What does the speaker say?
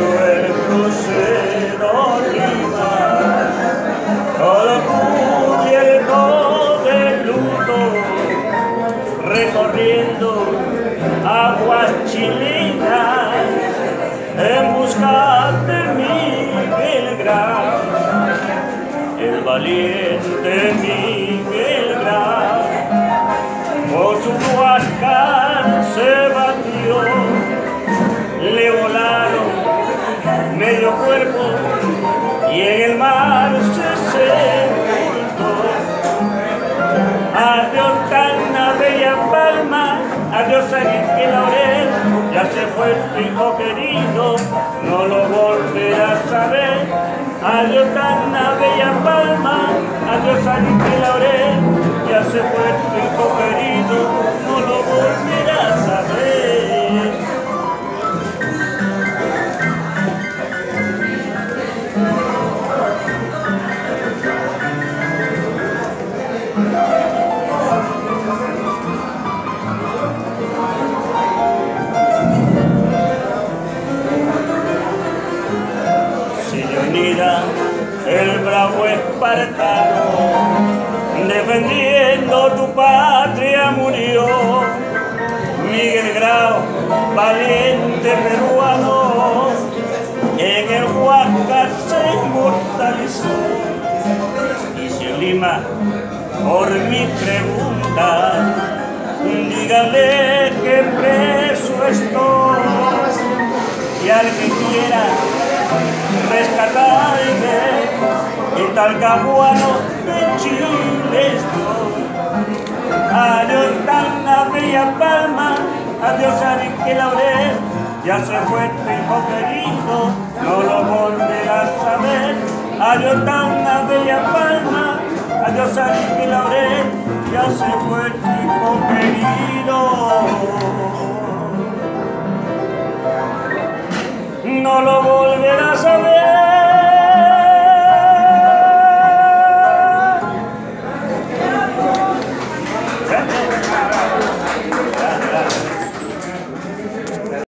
El crucero rival, todo cubierto de luto, recorriendo aguas chilenas en busca de mi belgrano, el valiente mi belgrano, por su arcán se batió. Y en el mar se sepultó. Adiós tan bella palma, adiós a Laurel, ya se fue tu hijo querido, no lo volverás a ver. Adiós tan bella palma, adiós a Laurel, ya se fue tu hijo querido, espartano, defendiendo tu patria murió. Miguel Grau, valiente peruano, en el Huáscar se inmortalizó. Y si Lima, por mi pregunta, dígale que preso estoy y al que quiera talcahuano de Chile Adiós tan bella palma, adiós a Laurel, ya se fue tu hijo querido, no lo volverás a ver. Adiós tan bella palma, adiós a Laurel, ya se fue tu hijo querido. no lo